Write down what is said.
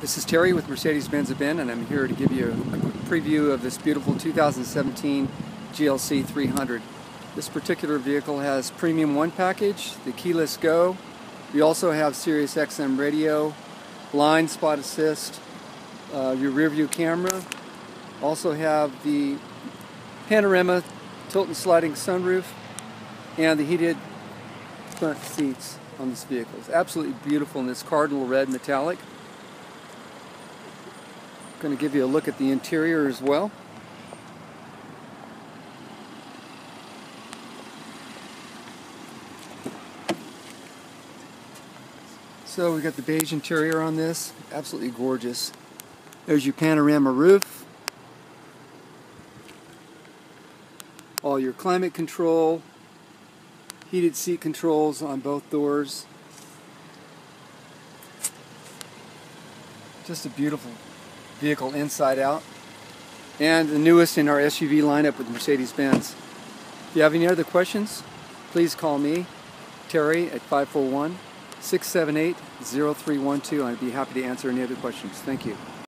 This is Terry with Mercedes-Benz of Bend, and I'm here to give you a quick preview of this beautiful 2017 GLC 300. This particular vehicle has Premium One package, the keyless go. We also have Sirius XM radio, blind spot assist, uh, your rear view camera. Also have the panorama tilt and sliding sunroof and the heated front seats on this vehicle. It's absolutely beautiful in this cardinal red metallic. Going to give you a look at the interior as well. So we've got the beige interior on this, absolutely gorgeous. There's your panorama roof. All your climate control, heated seat controls on both doors. Just a beautiful vehicle inside out. And the newest in our SUV lineup with Mercedes-Benz. If you have any other questions, please call me, Terry, at 541 678 0312. I'd be happy to answer any other questions. Thank you.